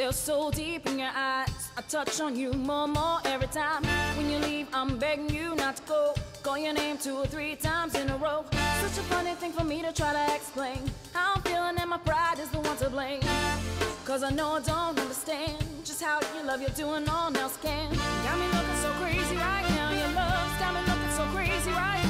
still so deep in your eyes. I touch on you more and more every time. When you leave, I'm begging you not to go. Call your name two or three times in a row. Such a funny thing for me to try to explain. How I'm feeling and my pride is the one to blame. Cause I know I don't understand just how you love you're doing all else can. Got me looking so crazy right now. Your love's got me looking so crazy right now.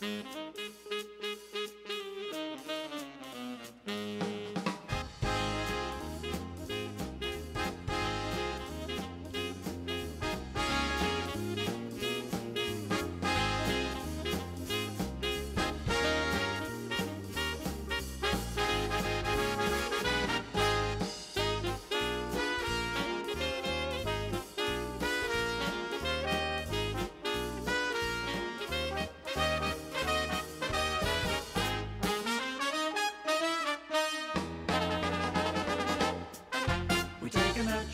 We're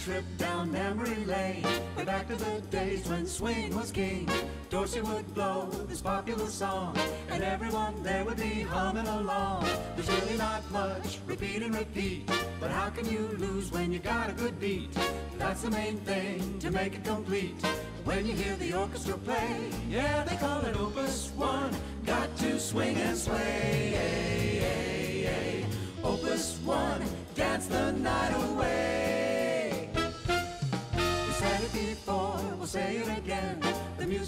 trip down memory lane. We're back to the days when swing was king. Dorsey would blow this popular song, and everyone there would be humming along. There's really not much, repeat and repeat. But how can you lose when you got a good beat? That's the main thing to make it complete. When you hear the orchestra play, yeah, they call it Opus One. Got to swing and sway. Opus One, dance the night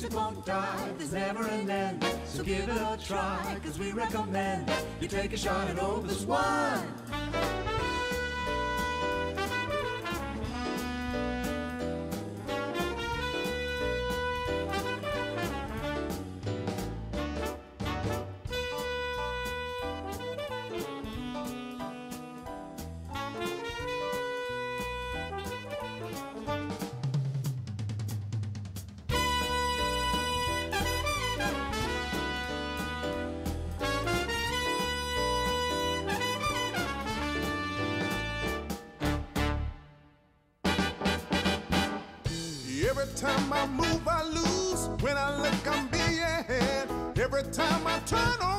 Music won't die, there's never an end. So give it a try, cause we recommend you take a shot at Opus One. Every time I move, I lose. When I look, I'm being. Every time I turn around,